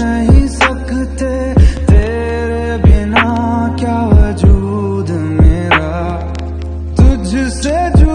नहीं सकते तेरे बिना क्या वजूद मेरा? तुझसे जो